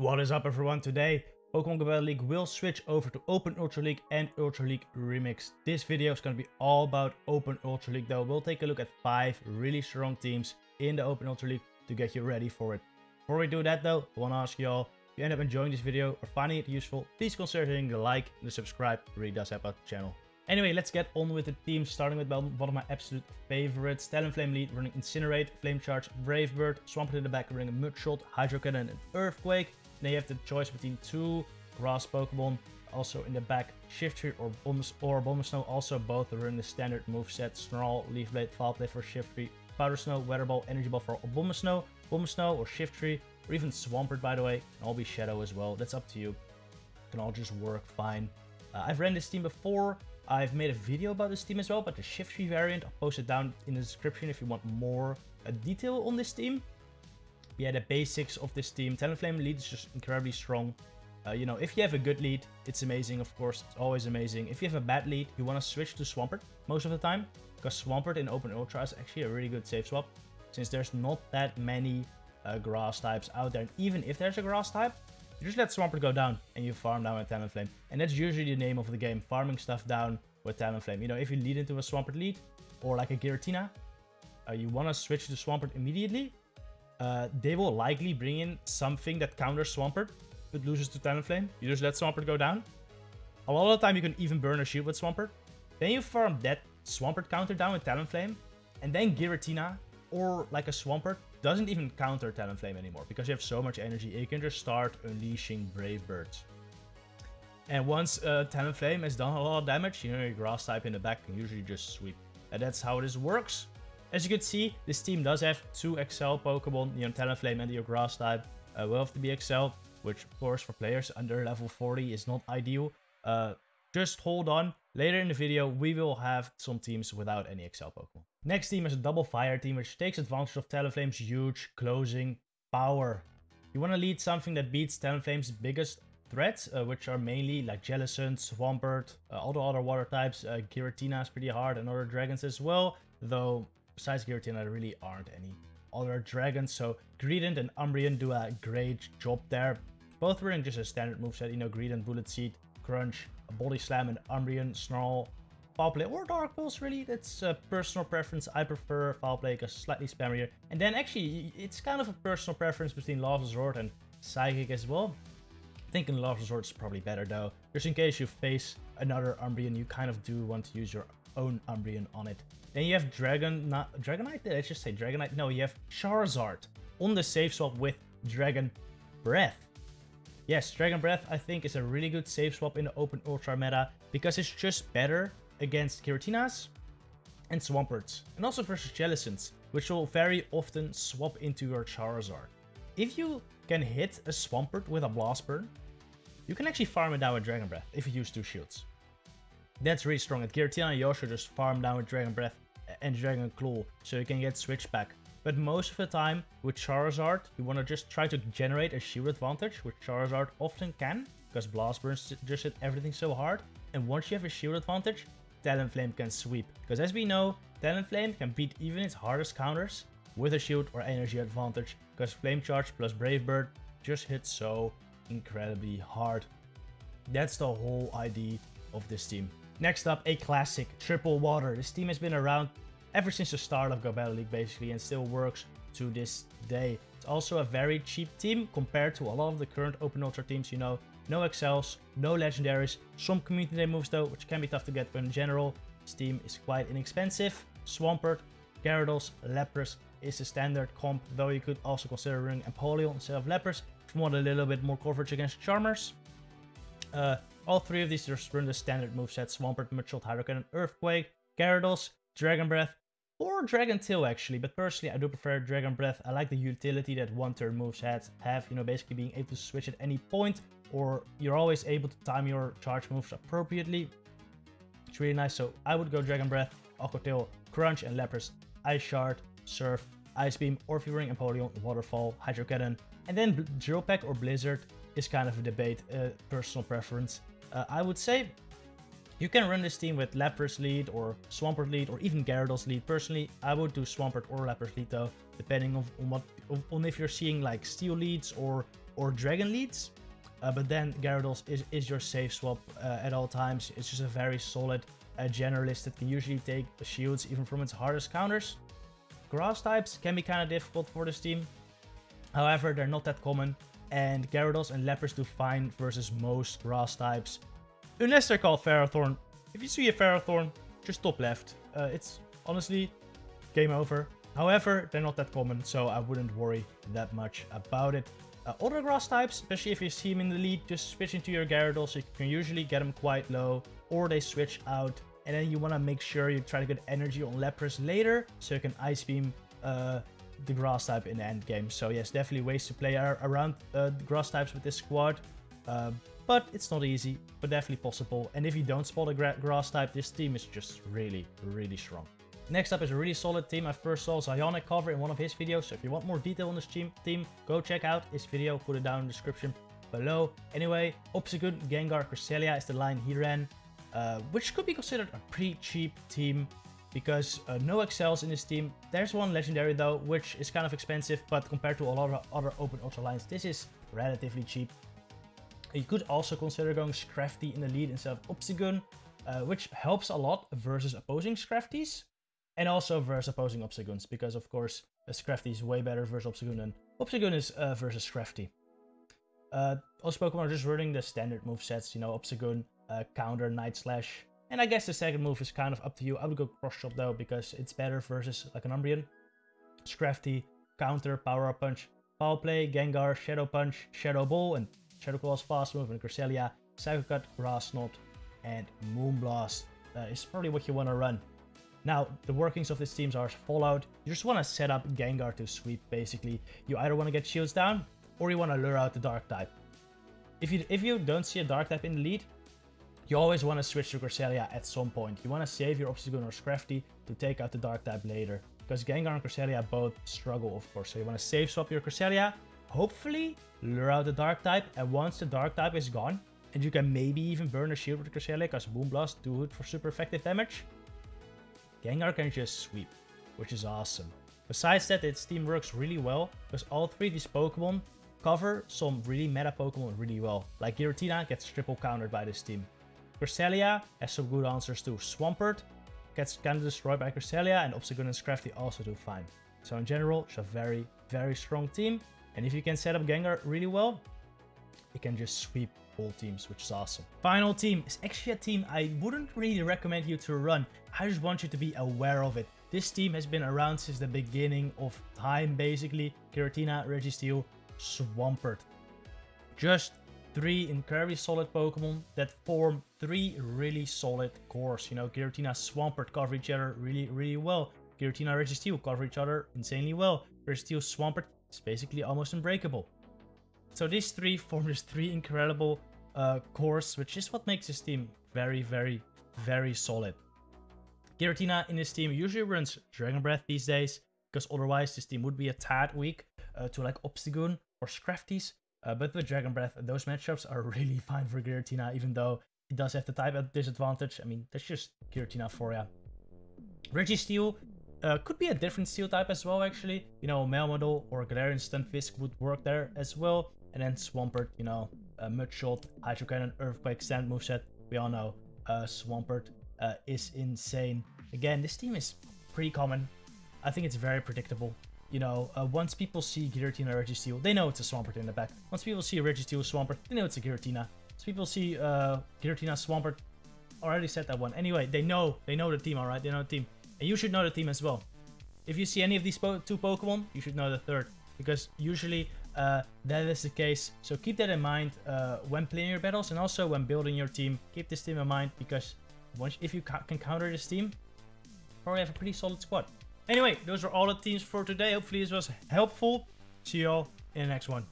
What is up everyone? Today Pokemon Go Battle League will switch over to Open Ultra League and Ultra League Remix. This video is going to be all about Open Ultra League though. We'll take a look at 5 really strong teams in the Open Ultra League to get you ready for it. Before we do that though, I want to ask you all, if you end up enjoying this video or finding it useful, please consider hitting the like and the subscribe, really does help out the channel. Anyway, let's get on with the team, starting with one of my absolute favorites. Talonflame lead, running Incinerate, Flame Charge, Brave Bird, Swampert in the back, running Mudshot, Hydro Cannon, and Earthquake. Then you have the choice between two grass Pokemon. Also in the back, Shiftry or Bomb or Abomasnow. Also both running the standard moveset, Snarl, Leaf Blade, Foul Play for Shiftry, Powder Snow, Weather Ball, Energy Ball for Abomasnow, Abomasnow or Shiftry, or even Swampert by the way. Can all be Shadow as well. That's up to you. Can all just work fine. Uh, I've ran this team before. I've made a video about this team as well, but the Shiftry variant, I'll post it down in the description if you want more uh, detail on this team yeah, the basics of this team. Talonflame lead is just incredibly strong. Uh, you know, if you have a good lead, it's amazing, of course. It's always amazing. If you have a bad lead, you want to switch to Swampert most of the time. Because Swampert in Open Ultra is actually a really good safe swap. Since there's not that many uh, grass types out there. And even if there's a grass type, you just let Swampert go down and you farm down with Talonflame. And that's usually the name of the game, farming stuff down with Talonflame. You know, if you lead into a Swampert lead, or like a Giratina, uh, you want to switch to Swampert immediately uh, they will likely bring in something that counters Swampert, but loses to Talonflame. You just let Swampert go down. A lot of the time you can even burn a shield with Swampert. Then you farm that Swampert counter down with Talonflame, and then Giratina or like a Swampert doesn't even counter Talonflame anymore because you have so much energy. You can just start unleashing Brave Birds. And once uh, Talonflame has done a lot of damage, you know, your Grass type in the back can usually just sweep. And that's how this works. As you can see, this team does have two XL Pokemon, the Talonflame and the Grass type. Uh, will have to be XL, which of course for players under level 40 is not ideal. Uh, just hold on. Later in the video, we will have some teams without any XL Pokemon. Next team is a double fire team, which takes advantage of Talonflame's huge closing power. You want to lead something that beats Talonflame's biggest threats, uh, which are mainly like Jellicent, Swampert, uh, all the other water types. Uh, Giratina is pretty hard and other dragons as well, though besides Giratina, there really aren't any other dragons. So Greedent and Umbreon do a great job there. Both were in just a standard moveset, you know, Greedent, Bullet Seed, Crunch, Body Slam, and Umbreon, Snarl, Foul Play, or Dark Pulse, really. That's a personal preference. I prefer Foul Play because slightly spammier. And then actually, it's kind of a personal preference between Last Resort and Psychic as well. Thinking Last Resort is probably better though. Just in case you face another Umbreon, you kind of do want to use your own Umbreon on it. Then you have Dragon, not Dragonite, did I just say Dragonite? No, you have Charizard on the safe swap with Dragon Breath. Yes, Dragon Breath I think is a really good safe swap in the open ultra meta because it's just better against Giratinas and Swamperts and also versus Jellicents, which will very often swap into your Charizard. If you can hit a Swampert with a Blast Burn, you can actually farm it down with Dragon Breath if you use two shields. That's really strong. At Giratina and Yoshi just farm down with Dragon Breath and Dragon Claw so you can get switch back. But most of the time with Charizard, you want to just try to generate a shield advantage, which Charizard often can, because Blast Burns just hit everything so hard. And once you have a shield advantage, Talonflame can sweep. Because as we know, Talonflame can beat even its hardest counters with a shield or energy advantage, because Flame Charge plus Brave Bird just hits so incredibly hard. That's the whole idea of this team. Next up, a classic, Triple Water. This team has been around ever since the start of Go Battle League basically and still works to this day. It's also a very cheap team compared to a lot of the current Open Ultra teams, you know. No XLs, no Legendaries, some Community Day moves though, which can be tough to get, but in general, this team is quite inexpensive. Swampert, Gyarados, Lapras is a standard comp, though you could also consider running Empoleon instead of Lapras if you want a little bit more coverage against Charmers. Uh, all three of these just run the standard moveset Swampert, Mudshot, Hurricane, Earthquake, Gyarados, Dragon Breath, or Dragon Tail actually, but personally I do prefer Dragon Breath. I like the utility that one turn moves have, you know, basically being able to switch at any point, or you're always able to time your charge moves appropriately. It's really nice, so I would go Dragon Breath, Aqua Tail, Crunch, and Lapras, Ice Shard, Surf, Ice Beam, Orphe Ring, Empoleon, Waterfall, Hydro Cannon, and then Drill Peck or Blizzard is kind of a debate, uh, personal preference. Uh, I would say you can run this team with Lapras lead or Swampert lead or even Gyarados lead. Personally, I would do Swampert or Lapras lead though, depending on, on what on if you're seeing like Steel leads or or Dragon Leads. Uh, but then Gyarados is, is your safe swap uh, at all times. It's just a very solid uh, generalist that can usually take shields even from its hardest counters. Grass types can be kind of difficult for this team. However, they're not that common. And Gyarados and Lapras do fine versus most grass types. Unless they're called Ferrothorn. If you see a Ferrothorn, just top left. Uh, it's honestly game over. However, they're not that common, so I wouldn't worry that much about it. Uh, other grass types, especially if you see him in the lead, just switch into your Gyarados, you can usually get them quite low, or they switch out, and then you want to make sure you try to get energy on Lapras later, so you can Ice Beam uh, the grass type in the end game. So yes, definitely ways to play around uh, the grass types with this squad. Uh, but it's not easy, but definitely possible. And if you don't spot a gra grass type, this team is just really, really strong. Next up is a really solid team. I first saw ZyoniK cover in one of his videos. So if you want more detail on this team, go check out his video. Put it down in the description below. Anyway, Obstagoon, Gengar, Cresselia is the line he ran. Uh, which could be considered a pretty cheap team because uh, no XLs in this team. There's one legendary though, which is kind of expensive, but compared to a lot of other open ultra lines, this is relatively cheap. You could also consider going Scrafty in the lead instead of Obstagoon, uh, which helps a lot versus opposing Scrafties, and also versus opposing Obstagoons, because of course a Scrafty is way better versus Obstagoon than Obstagoon is uh, versus Scrafty. Uh, also Pokemon are just running the standard move sets, you know, Obstagoon, uh, Counter, Night Slash, and I guess the second move is kind of up to you. I would go Cross Chop though, because it's better versus like an Umbreon. Scrafty, Counter, Power Up Punch, Foul Play, Gengar, Shadow Punch, Shadow Ball, and Shadow Claw's Fast Move, and Cresselia, Psycho Cut, Grass Knot, and Moonblast. Uh, is probably what you want to run. Now, the workings of these teams are Fallout. You just want to set up Gengar to sweep, basically. You either want to get shields down, or you want to lure out the Dark type. If you if you don't see a Dark type in the lead, you always want to switch to Cresselia at some point. You want to save your Obstagoon or Scrafty to take out the Dark type later. Because Gengar and Cresselia both struggle, of course. So you want to save swap your Cresselia, hopefully lure out the Dark type, and once the Dark type is gone, and you can maybe even burn a shield with Cresselia, because Moonblast do it for super effective damage, Gengar can just sweep, which is awesome. Besides that, its team works really well, because all three of these Pokemon cover some really meta Pokemon really well. Like Giratina gets triple countered by this team. Cresselia has some good answers too. Swampert gets kind of destroyed by Cresselia and Obstagoon and Scrafty also do fine. So in general, it's a very, very strong team. And if you can set up Gengar really well, it can just sweep all teams, which is awesome. Final team is actually a team I wouldn't really recommend you to run. I just want you to be aware of it. This team has been around since the beginning of time, basically. Giratina, Registeel, Swampert. Just three incredibly solid Pokemon that form three really solid cores. You know, Giratina, Swampert cover each other really, really well. Giratina, Registeel cover each other insanely well. Registeel, Swampert is basically almost unbreakable. So these three form just three incredible uh, cores, which is what makes this team very, very, very solid. Giratina in this team usually runs Dragon Breath these days, because otherwise this team would be a tad weak uh, to like Obstagoon or Scrafties. Uh, but with Dragon Breath, those matchups are really fine for Giratina, even though it does have the type at disadvantage. I mean, that's just Giratina for ya. Registeel uh, could be a different steel type as well, actually. You know, Melmetal or Galarian Stunfisk would work there as well. And then Swampert, you know, uh, Mudshot, Hydro Cannon, Earthquake, Stand moveset. We all know uh, Swampert uh, is insane. Again, this team is pretty common. I think it's very predictable. You know, uh, once people see Giratina Registeel, they know it's a Swampert in the back. Once people see a Registeel Swampert, they know it's a Giratina. Once people see uh, Giratina Swampert, already said that one. Anyway, they know, they know the team, alright? They know the team. And you should know the team as well. If you see any of these po two Pokemon, you should know the third. Because usually uh, that is the case. So keep that in mind uh, when playing your battles and also when building your team. Keep this team in mind because once if you ca can counter this team, probably have a pretty solid squad. Anyway, those are all the teams for today. Hopefully this was helpful. See you all in the next one.